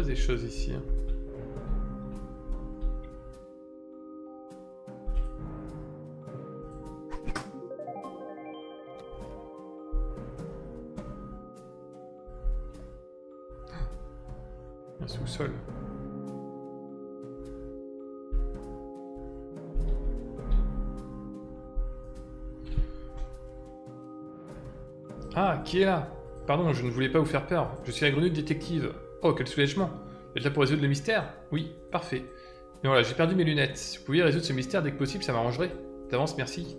des choses ici. hein. Sous-sol. Ah, qui est là? Pardon, je ne voulais pas vous faire peur. Je suis la grenouille détective. Oh, quel soulagement. Vous êtes là pour résoudre le mystère? Oui, parfait. Mais voilà, j'ai perdu mes lunettes. Vous pouviez résoudre ce mystère dès que possible, ça m'arrangerait. D'avance, merci.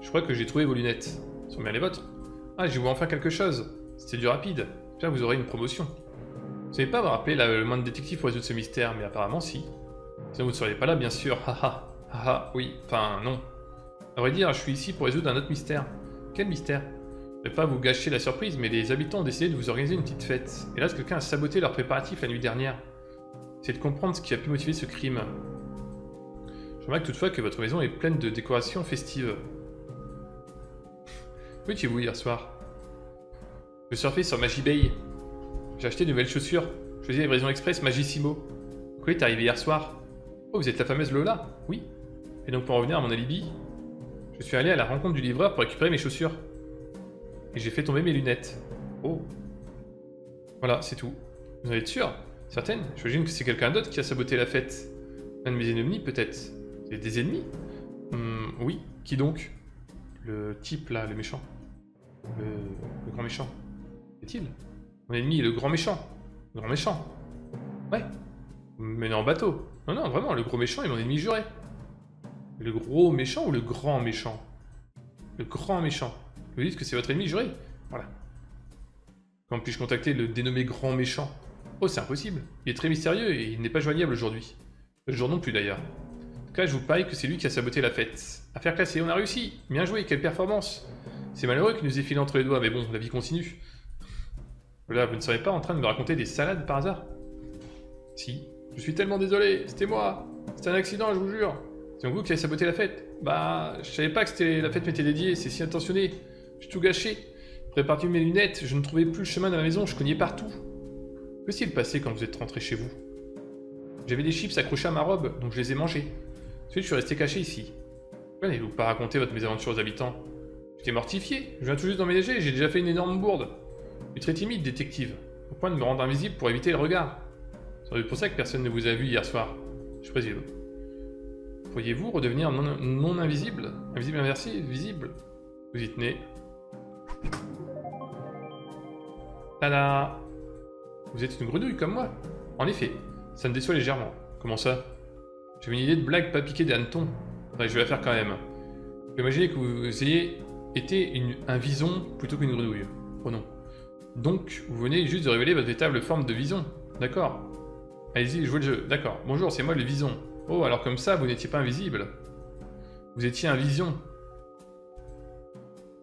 Je crois que j'ai trouvé vos lunettes. Elles sont bien les vôtres? Ah, je vois enfin quelque chose. C'était du rapide. J'espère que vous aurez une promotion. Vous savez pas avoir appelé la- le moindre détective pour résoudre ce mystère, mais apparemment si. Sinon vous ne seriez pas là, bien sûr. Haha. Haha, oui. Enfin, non. À vrai dire, je suis ici pour résoudre un autre mystère. Quel mystère? Pas vous gâcher la surprise, mais les habitants ont décidé de vous organiser une petite fête. Et là, quelqu'un a saboté leurs préparatifs la nuit dernière. C'est de comprendre ce qui a pu motiver ce crime. Je remarque toutefois que votre maison est pleine de décorations festives. Où étiez-vous hier soir? Je surfais sur Magibay. J'ai acheté de nouvelles chaussures. Je faisais livraison express Magissimo. Quoi est arrivé hier soir? Oh, vous êtes la fameuse Lola Oui. Et donc pour en revenir à mon alibi, je suis allé à la rencontre du livreur pour récupérer mes chaussures. J'ai fait tomber mes lunettes. Oh. Voilà, c'est tout. Vous en êtes sûr? Certaine J'imagine que c'est quelqu'un d'autre qui a saboté la fête. Un de mes ennemis, peut-être. Des ennemis? Hum, Oui. Qui donc? Le type là, le méchant. Le, grand méchant. Est-il? Mon ennemi le grand méchant. Le grand méchant. Ouais. Vous me menez en bateau. Non, non, vraiment, le gros méchant est mon ennemi juré. Le gros méchant ou le grand méchant? Le grand méchant. Vous dites que c'est votre ennemi juré Voilà. Comment puis-je contacter le dénommé grand méchant? Oh, c'est impossible. Il est très mystérieux et il n'est pas joignable aujourd'hui. Le jour non plus d'ailleurs. En tout cas, je vous parie que c'est lui qui a saboté la fête. Affaire classée, on a réussi. Bien joué, quelle performance. C'est malheureux qu'il nous ait filé entre les doigts, mais bon, la vie continue. Voilà, vous ne seriez pas en train de me raconter des salades par hasard? Si. Je suis tellement désolé, c'était moi. C'était un accident, je vous jure. C'est vous qui avez saboté la fête? Bah, je savais pas que la fête m'était dédiée, c'est si intentionné. J'ai tout gâché. Prépare-tu mes lunettes, je ne trouvais plus le chemin de la maison, je cognais partout. Que s'est-il passé quand vous êtes rentré chez vous? J'avais des chips accrochés à ma robe, donc je les ai mangés. Ensuite, je suis resté caché ici. Pourquoi n'avez-vous pas raconté votre mésaventure aux habitants? J'étais mortifié, je viens tout juste d'emménager, j'ai déjà fait une énorme bourde. Je très timide, détective. Au point de me rendre invisible pour éviter le regard. C'est pour ça que personne ne vous a vu hier soir. Je présume. Pourriez-vous redevenir non, non invisible? Invisible inversé, visible Vous y tenez. Vous êtes une grenouille comme moi En effet, ça me déçoit légèrement. Comment ça? J'avais une idée de blague pas piquée. Ouais, je vais la faire quand même. Imaginez que vous ayez été un vison plutôt qu'une grenouille. Oh non. Donc, vous venez juste de révéler votre véritable forme de vison. D'accord. Allez-y, jouez le jeu. D'accord. Bonjour, c'est moi le vison. Oh, alors comme ça, vous n'étiez pas invisible. Vous étiez un vision.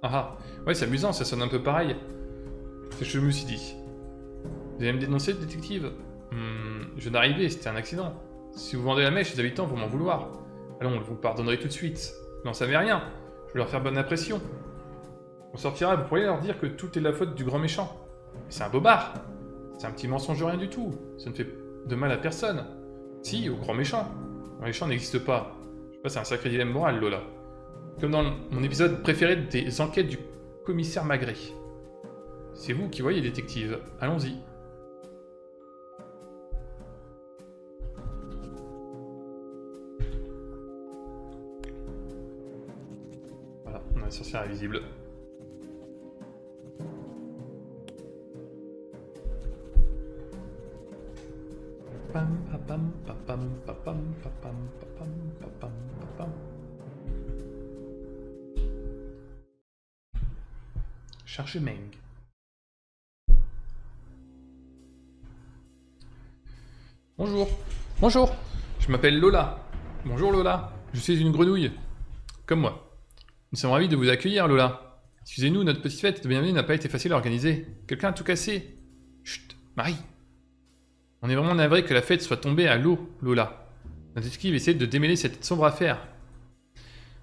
Ah ah. Ouais, c'est amusant, ça sonne un peu pareil. C'est je me suis dit. Vous allez me dénoncer, détective Hmm, Je viens d'arriver, c'était un accident. Si vous vendez la mèche, les habitants vont m'en vouloir. Allons, vous pardonnerez tout de suite. N'en savez rien. Je vais leur faire bonne impression. On sortira, vous pourriez leur dire que tout est la faute du grand méchant. C'est un bobard. C'est un petit mensonge rien du tout. Ça ne fait de mal à personne. Si, au grand méchant. Le grand méchant n'existe pas. Je sais pas, c'est un sacré dilemme moral, Lola. Comme dans mon épisode préféré des enquêtes du commissaire Magré. C'est vous qui voyez, détective. Allons-y. Voilà, on a la sorcière invisible. Pam, pa, pam, pa, pam, pa, pam, pa, pam, pa, pam, pa, pam, pa, pam. Cherchez Meng. Bonjour. Bonjour. Je m'appelle Lola. Bonjour Lola. Je suis une grenouille. Comme moi. Nous sommes ravis de vous accueillir, Lola. Excusez-nous, notre petite fête de bienvenue n'a pas été facile à organiser. Quelqu'un a tout cassé. Chut, Marie. On est vraiment navré que la fête soit tombée à l'eau, Lola. Notre détective essaie de démêler cette sombre affaire.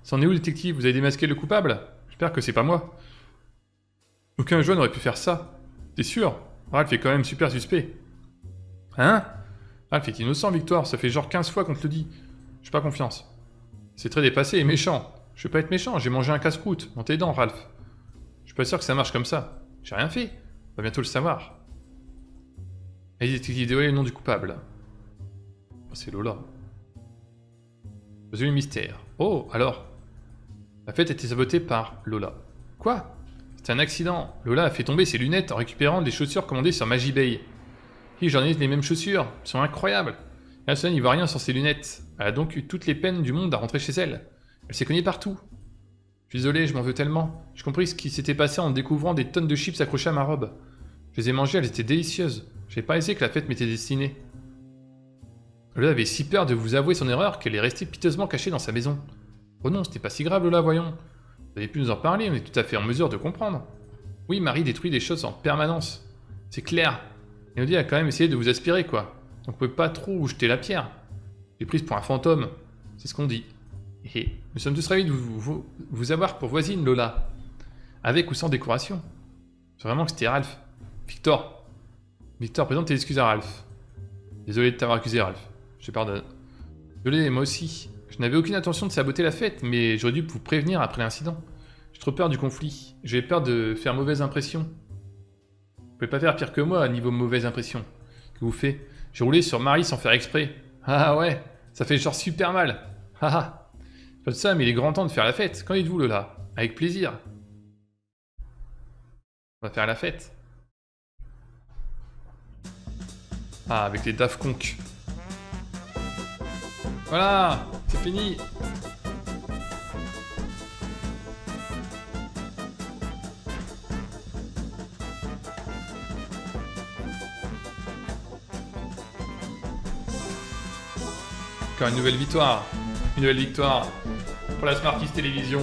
C'en est où, détective? Vous avez démasqué le coupable? J'espère que c'est pas moi. Aucun joueur n'aurait pu faire ça. T'es sûr? Ralph est quand même super suspect. Hein? Ralph est innocent, Victoire. Ça fait genre 15 fois qu'on te le dit. J'ai pas confiance. C'est très dépassé et méchant. Je veux pas être méchant, j'ai mangé un casse-croûte tes dents, Ralph. Je suis pas sûr que ça marche comme ça. J'ai rien fait. On va bientôt le savoir. Et il dévoilé le nom du coupable. Oh, c'est Lola. Résolu le mystère. Oh, alors La fête a été sabotée par Lola. Quoi? C'est un accident. Lola a fait tomber ses lunettes en récupérant des chaussures commandées sur Magibay. J'en ai les mêmes chaussures. Elles sont incroyables. Alison n'y voit rien sur ses lunettes. Elle a donc eu toutes les peines du monde à rentrer chez elle. Elle s'est cognée partout. Je suis désolé, je m'en veux tellement. J'ai compris ce qui s'était passé en découvrant des tonnes de chips accrochées à ma robe. Je les ai mangées, elles étaient délicieuses. J'avais pas essayé que la fête m'était destinée. Lola avait si peur de vous avouer son erreur qu'elle est restée piteusement cachée dans sa maison. Oh non, c'était pas si grave, Lola, voyons. Vous avez pu nous en parler, on est tout à fait en mesure de comprendre. Oui, Marie détruit des choses en permanence. C'est clair. Elodie a quand même essayé de vous aspirer, quoi. On peut pas trop vous jeter la pierre. J'ai prise pour un fantôme. C'est ce qu'on dit. Et nous sommes tous ravis de vous, avoir pour voisine, Lola. Avec ou sans décoration. C'est vraiment que c'était Ralph. Victor. Victor, présente tes excuses à Ralph. Désolé de t'avoir accusé, Ralph. Je pardonne. Désolé, moi aussi. Je n'avais aucune intention de saboter la fête, mais j'aurais dû vous prévenir après l'incident. J'ai trop peur du conflit. J'ai peur de faire mauvaise impression. Pouvez pas faire pire que moi niveau mauvaise impression. Que vous faites J'ai roulé sur Marie sans faire exprès. Ah ouais, ça fait genre super mal. Haha. Pas de ça, mais il est grand temps de faire la fête. Qu'en dites-vous, Lola? Avec plaisir. On va faire la fête. Ah, avec les Daft Conk. Voilà C'est fini Une nouvelle victoire. Une nouvelle victoire pour la Smarties Télévision.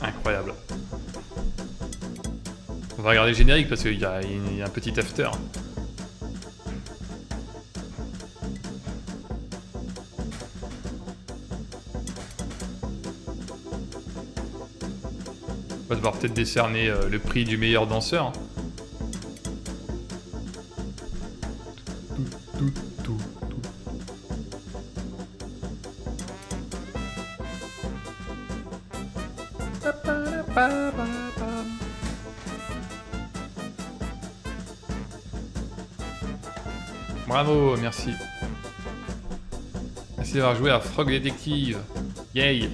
Incroyable. On va regarder le générique parce qu'il y, a un petit after. Peut-être décerner euh, le prix du meilleur danseur. Bravo, merci. Merci d'avoir joué à Frog Detective. Yay